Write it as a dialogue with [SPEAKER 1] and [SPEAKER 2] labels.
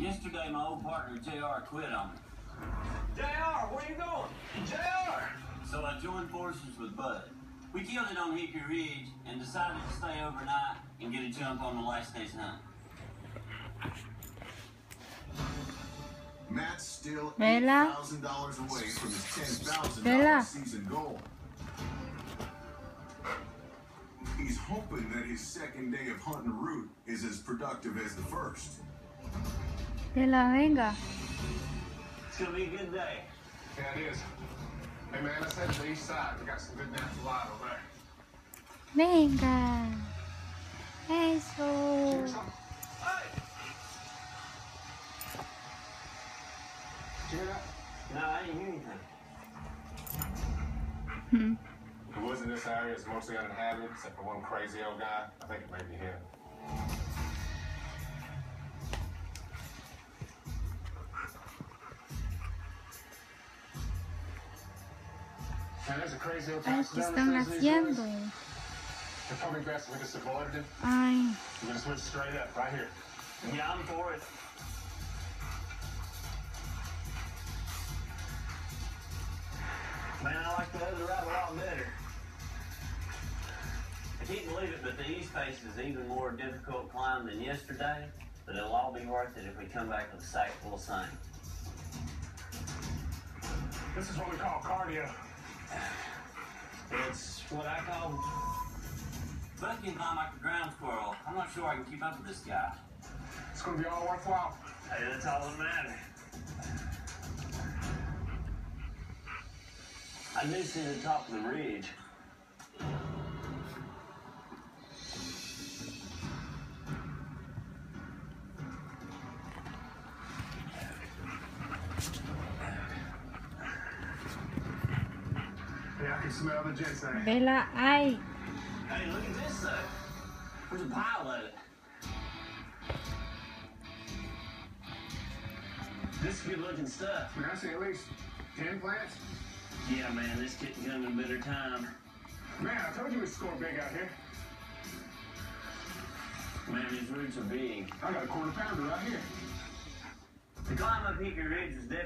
[SPEAKER 1] Yesterday, my old partner JR quit on me.
[SPEAKER 2] JR, where are you going? JR!
[SPEAKER 1] So I joined forces with Bud. We killed it on Hickory Ridge and decided to stay overnight and get a jump on the last day's hunt.
[SPEAKER 3] Matt's still
[SPEAKER 4] Bella?
[SPEAKER 3] $8,000 away from his $10,000 season goal. He's hoping that his second day of hunting root is as productive as the first.
[SPEAKER 4] Bella, venga.
[SPEAKER 2] It's gonna be a good day.
[SPEAKER 5] Yeah, it is. Hey man, let's head to the east side. We got some good natural light over there.
[SPEAKER 4] Venga. Eso.
[SPEAKER 5] Hear?
[SPEAKER 2] Hey!
[SPEAKER 5] Did you hear that?
[SPEAKER 2] No, I didn't hear anything.
[SPEAKER 4] Hmm.
[SPEAKER 5] The woods in this area is mostly uninhabited, except for one crazy old guy. I think it may be him. Here.
[SPEAKER 2] Yeah, I'm for it. Man, I like the other route a lot better.
[SPEAKER 1] I can't believe it, but the East Face is even more difficult climb than yesterday, but it'll all be worth it if we come back with a sack full of same.
[SPEAKER 5] This is what we call cardio.
[SPEAKER 1] It's what I call can climb like a ground squirrel. I'm not sure I can keep up with this guy.
[SPEAKER 5] It's gonna be all worthwhile.
[SPEAKER 2] Hey, that's all that matters.
[SPEAKER 1] I do see the top of the ridge.
[SPEAKER 4] Bella, ay.
[SPEAKER 1] Hey, look at this stuff. There's a pile of it. This is good looking stuff.
[SPEAKER 5] Man, I see at least 10 plants.
[SPEAKER 1] Yeah, man, this couldn't come at a better time.
[SPEAKER 5] Man, I told you we'd score big out here.
[SPEAKER 1] Man, these roots are big.
[SPEAKER 5] I got a quarter pounder right here.
[SPEAKER 1] The climb up Hickory Ridge was definitely